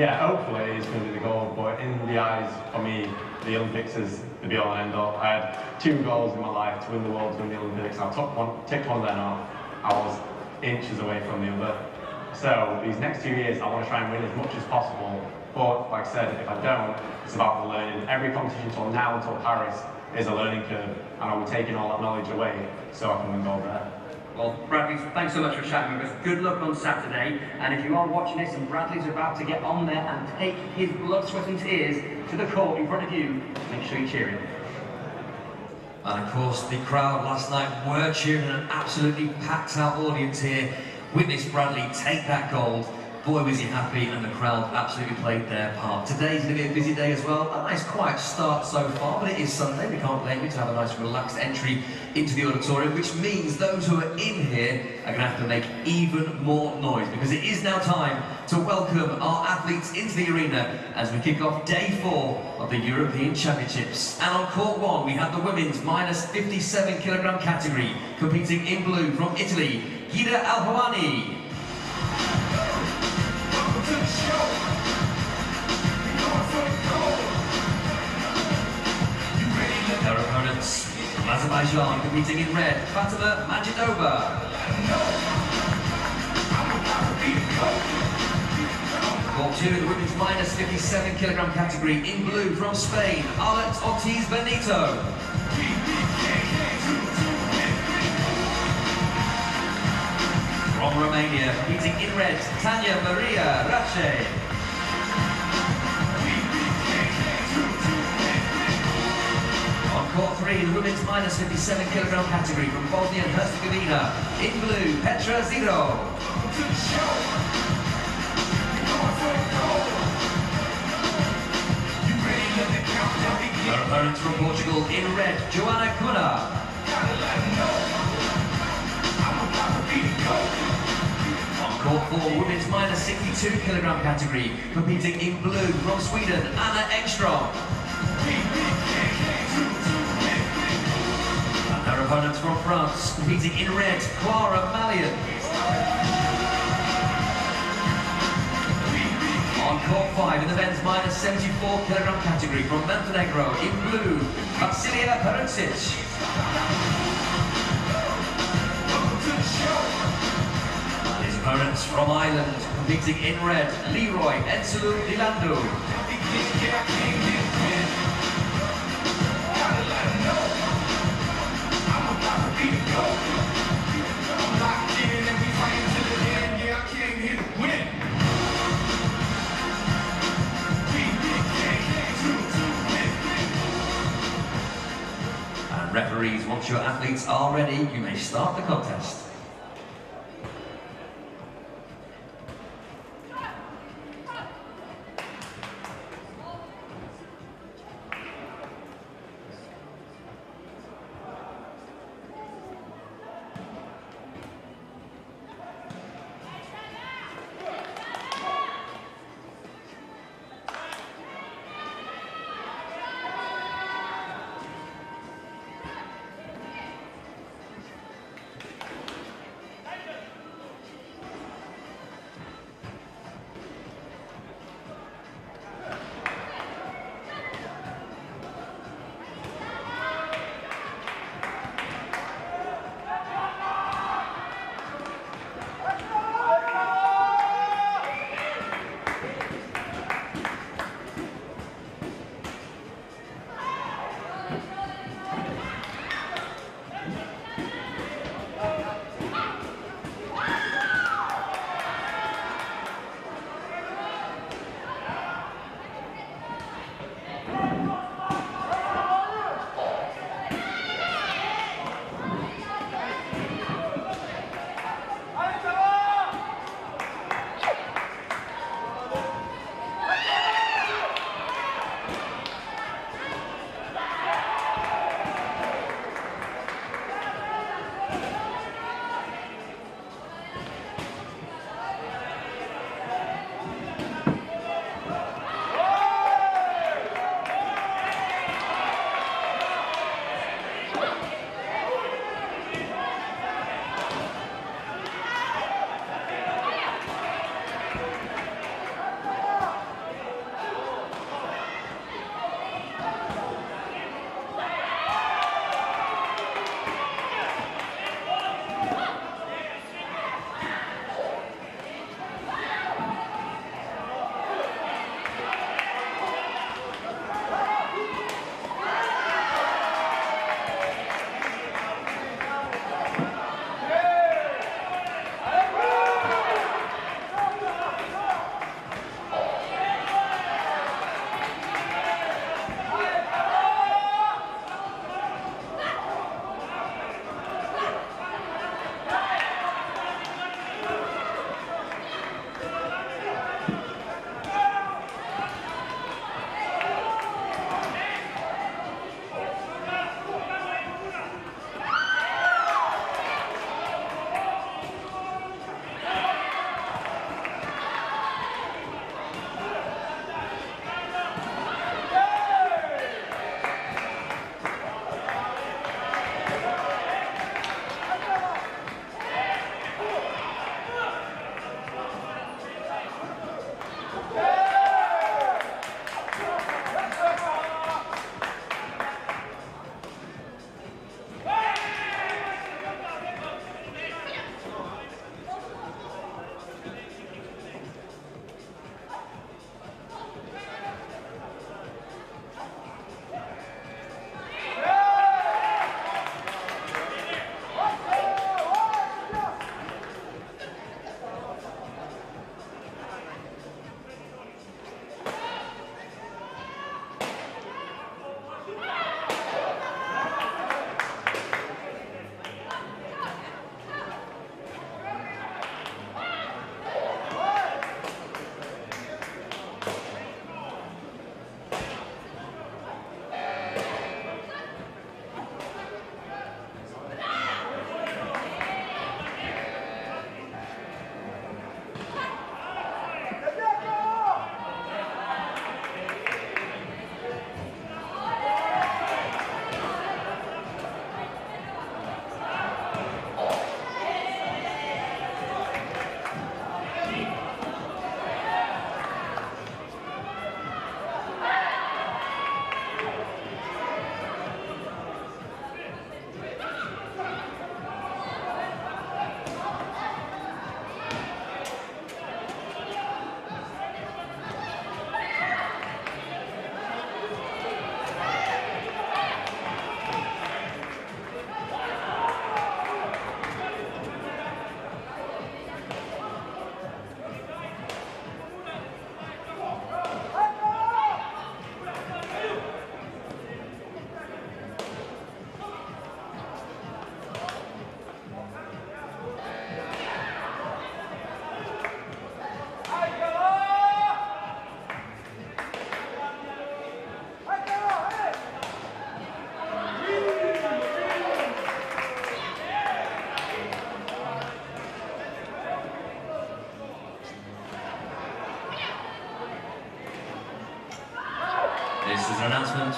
Yeah, hopefully it's going to be the goal, but in the eyes, for me, the Olympics is the be all and end all. I had two goals in my life to win the world, to win the Olympics. I took one, ticked one then off. I was inches away from the other. So these next two years, I want to try and win as much as possible. But like I said, if I don't, it's about the learning. Every competition until now, until Paris, is a learning curve, and I'll be taking all that knowledge away so I can win gold there. Well, Bradley, thanks so much for chatting with us. Good luck on Saturday. And if you are watching this and Bradley's about to get on there and take his blood, sweat and tears to the court in front of you, make sure you cheer him. And of course, the crowd last night were cheering an absolutely packed out audience here. Witness Bradley take that gold. Boy, was he happy, and the crowd absolutely played their part. Today's going to be a busy day as well. A nice quiet start so far, but it is Sunday. We can't blame you to have a nice relaxed entry into the auditorium, which means those who are in here are going to have to make even more noise because it is now time to welcome our athletes into the arena as we kick off day four of the European Championships. And on court one, we have the women's minus 57 kilogram category, competing in blue from Italy, Ghida Alhawani. Their opponents Azerbaijan competing in red, Fatima Majidova. Court two, the women's minus 57 kilogram category in blue from Spain, Alex Ortiz Benito. From Romania, competing in red, Tanya Maria Rache. On court three, the women's minus 57 kilogram category from Bosnia and Herzegovina. In blue, Petra Ziro. Her opponents from Portugal in red, Joanna Cunha. Court four, women's minus 62 kilogram category, competing in blue from Sweden, Anna Ekstrom. And her opponents from France, competing in red, Clara Malian. On court five, in the men's minus 74 kilogram category from Montenegro, in blue, Vasilia Peruncic. Opponents from Ireland, competing in red, Leroy Ensulu Dilando. And referees, once your athletes are ready, you may start the contest.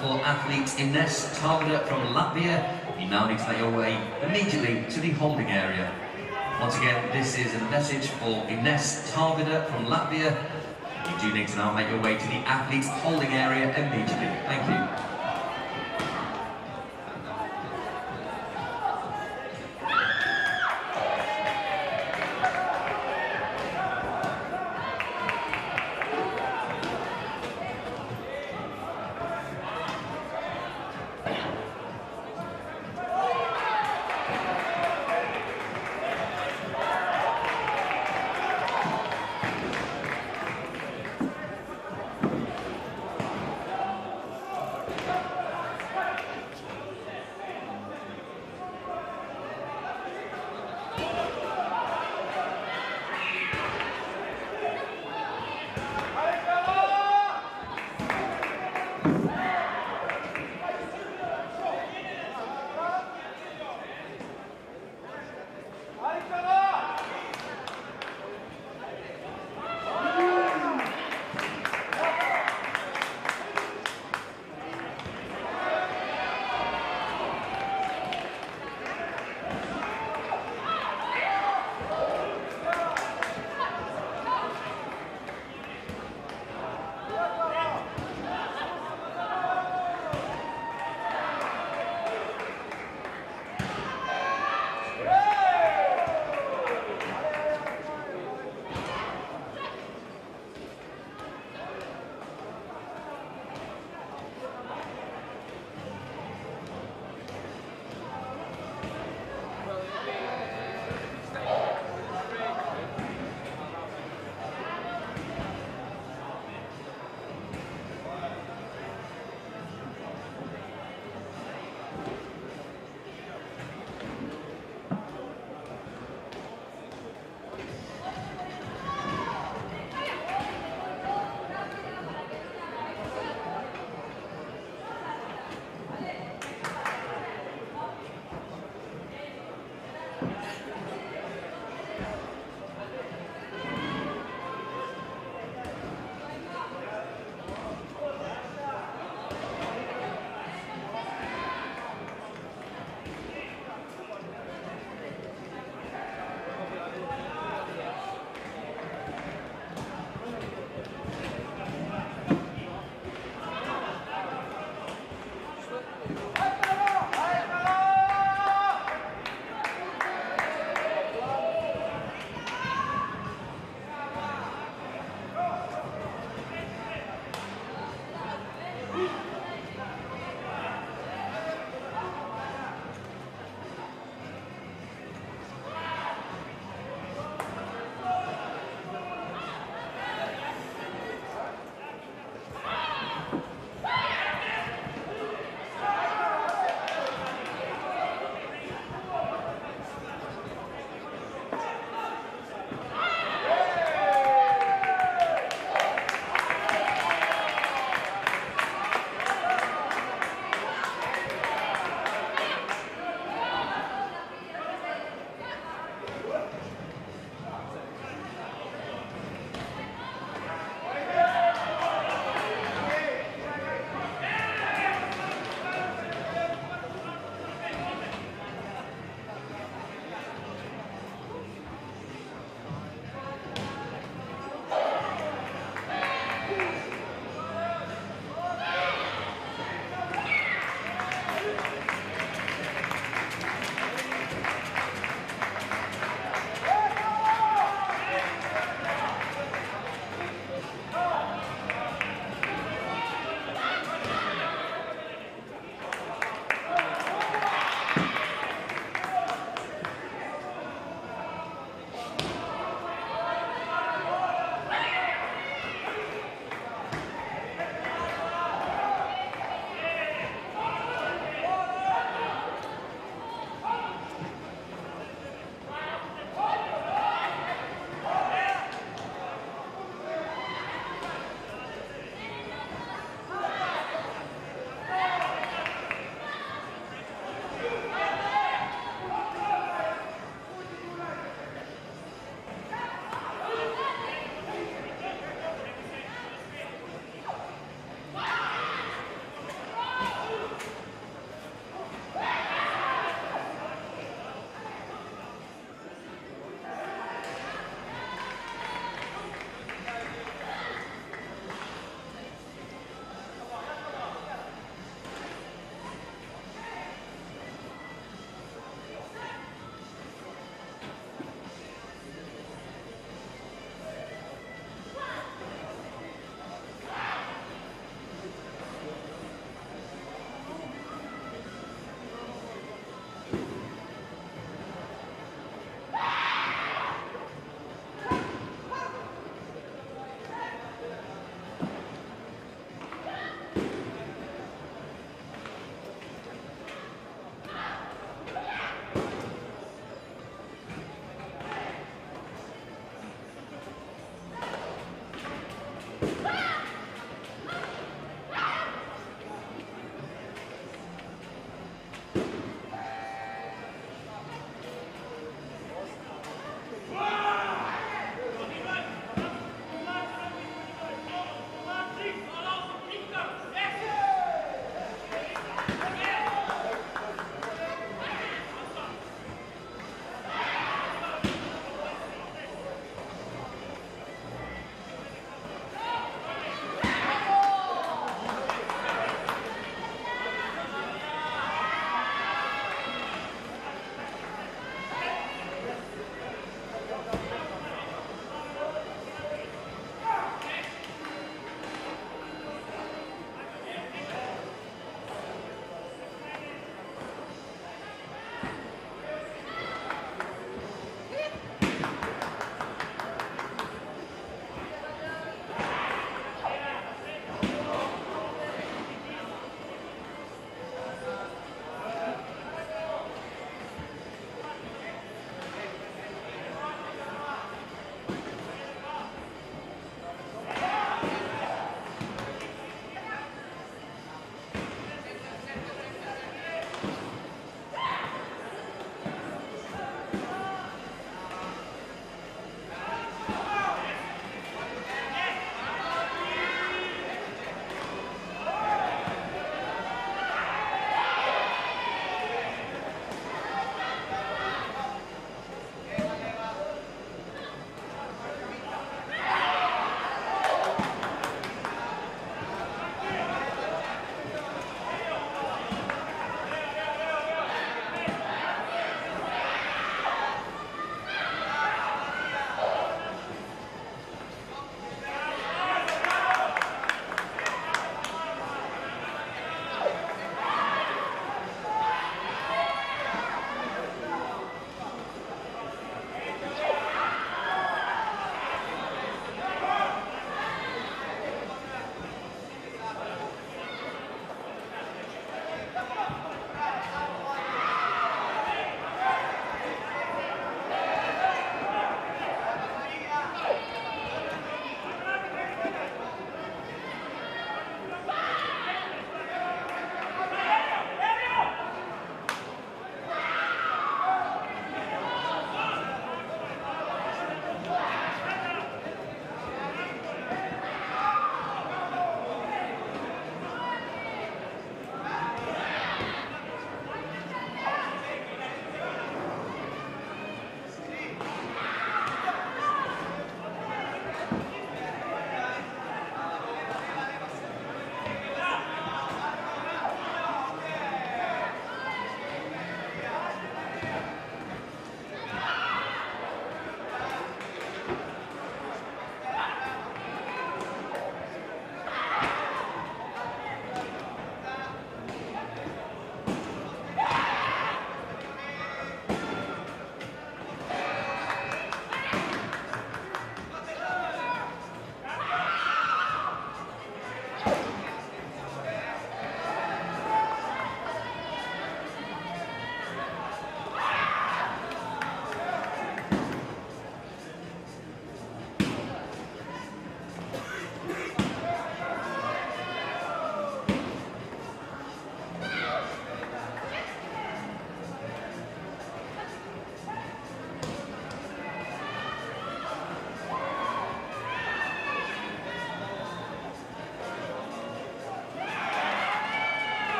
For athlete Ines Tarvida from Latvia. You now need to make your way immediately to the holding area. Once again, this is a message for Ines Tarvida from Latvia. You do need to now make your way to the athletes holding area immediately.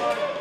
Lord.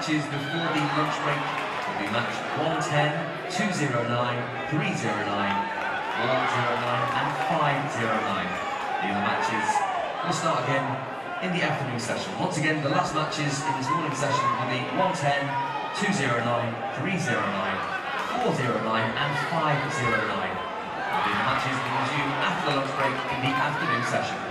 Matches before the lunch break will be match 110, 209, 309, 409 and 509. The other matches will start again in the afternoon session. Once again, the last matches in this morning session will be 110, 209, 309, 409 and 509. The matches will resume after the lunch break in the afternoon session.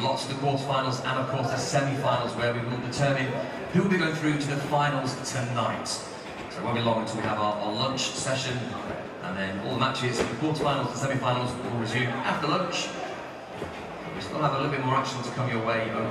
Lots of the quarterfinals and, of course, the semi-finals where we will determine who will be going through to the finals tonight. So it won't be long until we have our, our lunch session, and then all the matches, the quarterfinals and semi-finals will resume after lunch. We still have a little bit more action to come your way over.